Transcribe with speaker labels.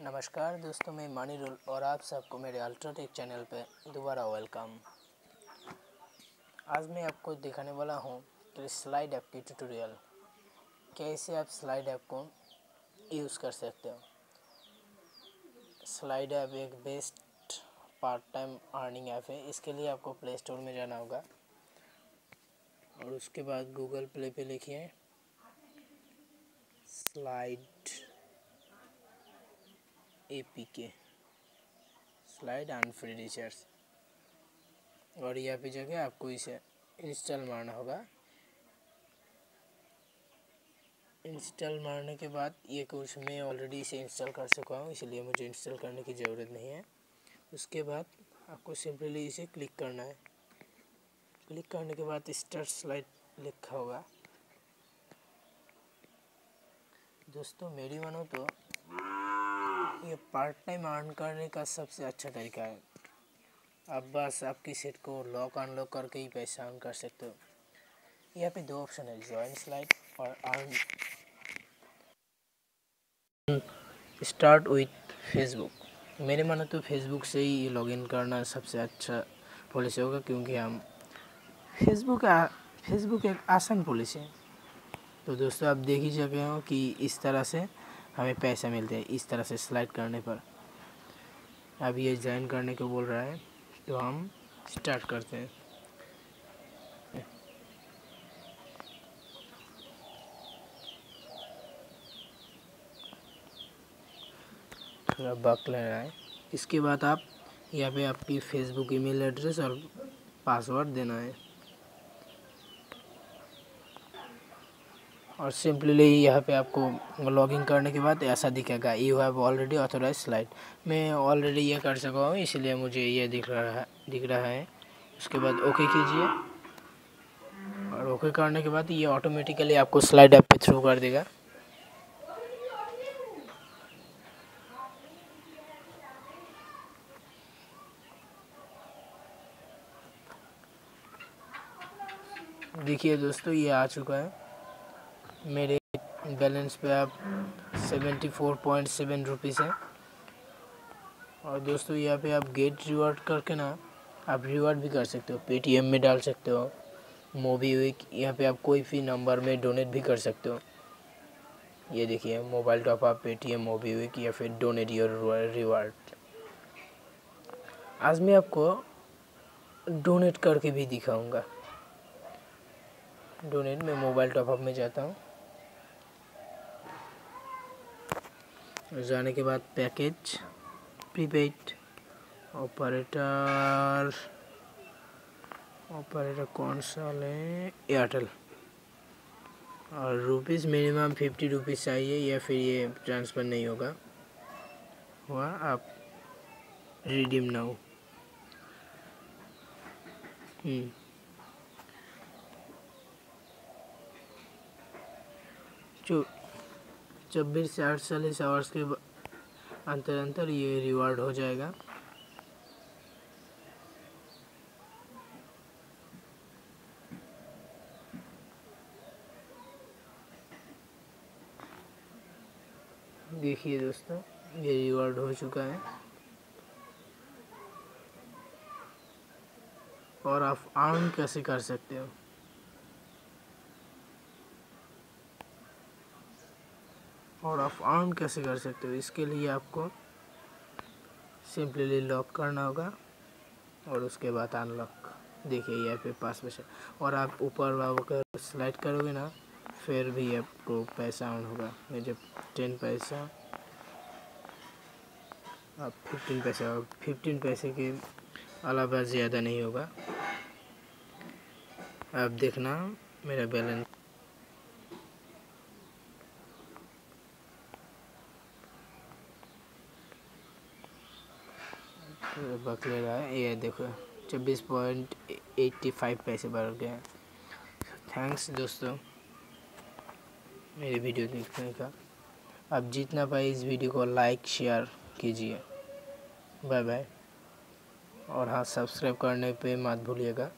Speaker 1: नमस्कार दोस्तों, मैं मानी रोल और आप सबको मेरे अल्ट्राटेक चैनल पे दोबारा वेलकम आज मैं आपको दिखाने वाला हूँ कि स्लाइड ऐप की ट्यूटोरियल कैसे आप स्लाइड ऐप को यूज़ कर सकते हो? स्लाइड ऐप एक best part time earning app है। इसके लिए आपको प्ले स्टोर में जाना होगा। और उसके बाद गूगल प्ले पे लिखिए slide A P K slide and free recharge और यहाँ पे जगह आपको इसे इंस्टॉल मारना होगा। इंस्टॉल मारने के बाद ये कुछ मैं ऑलरेडी इसे इंस्टॉल कर चुका हूँ, इसलिए मुझे इंस्टॉल करने की ज़रूरत नहीं है। उसके बाद आपको सिंपली इसे क्लिक करना है। क्लिक करने के बाद स्टार्ट स्लाइड लिखा होगा। दोस्तों, मेरी मानो तो ये पार्ट टाइम अर्न करने का सबसे अच्छा तरीका है। अब बस आपकी सीट को लॉक अनलॉक करके ही पैसा अर्न कर सकते हो। यहाँ पे दो ऑप्शन है ज्वाइन स्लाइड और अर्न स्टार्ट विथ फेसबुक मेरे मानो तो फेसबुक से ही लॉगिन करना सबसे अच्छा पॉलिसी होगा क्योंकि हम फेसबुक फेसबुक एक आसान पॉलिसी है। तो दोस्तों आप देख ही सके हो कि इस तरह से हमें पैसा मिलते हैं इस तरह से स्लाइड करने पर। अब ये ज्वाइन करने को बोल रहा है तो हम स्टार्ट करते हैं। थोड़ा बक ले रहा है। इसके बाद आप यहाँ पे आपकी फेसबुक ईमेल एड्रेस और पासवर्ड देना है। और सिंपली यहाँ पे आपको लॉगिन करने के बाद ऐसा दिखेगा you have already authorize slide मैं ऑलरेडी ये कर सका हूँ, इसलिए मुझे ये दिख रहा है, दिख रहा है। उसके बाद ओके कीजिए। और ओके करने के बाद ये ऑटोमेटिकली आपको स्लाइड ऐप पे थ्रू कर देगा। देखिए दोस्तों, ये आ चुका है। मेरे बैलेंस पे आप seventy four point seven rupees है। और दोस्तों, यहाँ पे आप गेट रिवार्ड करके ना, आप रिवार्ड भी कर सकते हो, पेटीएम में डाल सकते हो मोबी वीक यहाँ पे आप कोई भी नंबर में डोनेट भी कर सकते हो। ये देखिए, mobile top up, Paytm MobiKwik या फिर डोनेट योर रिवार्ड। आज मैं आपको डोनेट करके भी दिखाऊँगा। डोनेट, में मोबाइल टॉपअप में जाता हूँ। जाने के बाद पैकेज प्रीपेड ऑपरेटर ऑपरेटर कौन सा लें? एयरटेल और रुपीज़ मिनिमम फिफ्टी रुपीज़ चाहिए या फिर ये ट्रांसफ़र नहीं होगा? हुआ आप रिडीम नाउ जो छब्बीस से अड़तालीस आवर्स के अंतर अंतर ये रिवार्ड हो जाएगा। देखिए दोस्तों, ये रिवार्ड हो चुका है। और आप अर्न कैसे कर सकते हो? और आप ऑन कैसे कर सकते हो? इसके लिए आपको सिंपली लॉक करना होगा और उसके बाद अनलॉक देखिए यहाँ पे पास पैसे और आप ऊपर अगर स्लाइड करोगे ना, फिर भी आपको पैसा ऑन होगा। ये जब टेन पैसा, आप फिफ्टीन पैसा फिफ्टीन पैसे के अलावा ज़्यादा नहीं होगा। आप देखना मेरा बैलेंस बक ले रहा है। ये देखो, छब्बीस पॉइंट एट्टी फाइव पैसे बढ़ गए थैंक्स दोस्तों, मेरी वीडियो देखने का। आप जितना पाए इस वीडियो को लाइक शेयर कीजिए। बाय बाय और हाँ सब्सक्राइब करने पे मत भूलिएगा।